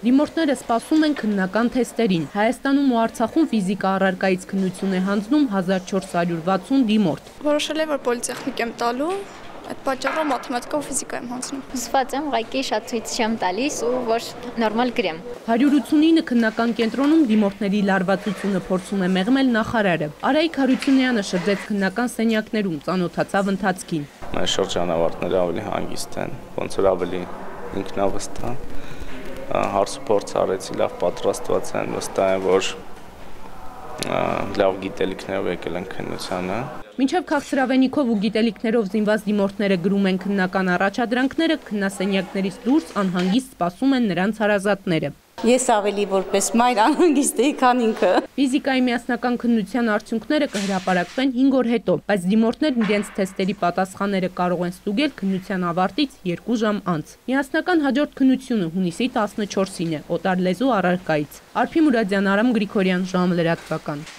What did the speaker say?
Դիմորդները սպասում են քննական թեստերին։ Հայաստանում ու Արցախում ֆիզիկա առարկայից քննություն է հանձնում 1460 դիմորդ։ Որոշել եմ, որ պոլիտեխնիկ եմ տալու, այդ պատճառով մաթեմատիկա ու ֆիզիկա եմ հանձնում։ Զսված եմ, ուղղակի շատ ցույց չեմ տալիս ու որ նորմալ գրեմ։ 189 քննական կենտրոնում դիմորդների լարվածությունը փորձում է մեղմել նախարարը։ Արայիկ Հարությունյանը շրջեց քննական սենյակներում, ծանոթացավ ընթացքին։ Մեր շրջանավարտները ավելի հանգիստ են, ոնց որ ավելի ինքնավստահ հարցուփորձ արեցի, լավ պատրաստված են, վստահ եմ, որ լավ գիտելիքներով եկել են քննությանը։ Մինչև քաղցրավենիքով ու գիտելիքներով զինված դիմորդները գրում են քննական առաջադրանքները, քննասենյակներից դուրս անհանգիստ սպասում են նրանց հարազատները։ Ես ավելի որպես մայր անհանգիստ էի, քան ինքը։ Ֆիզիկայի միասնական քննության արդյունքները կհրապարակվեն 5 օր հետո, բայց դիմորդներն իրենց թեստերի պատասխանները կարող են ստուգել քննության ավարտից 2 ժամ անց։ Միասնական հաջորդ քննությունը հունիսի 14-ին է, օտար լեզու առարկայից։ Արփի Մուրադյան, Արամ Գրիգորյան, ժամ լրատվական։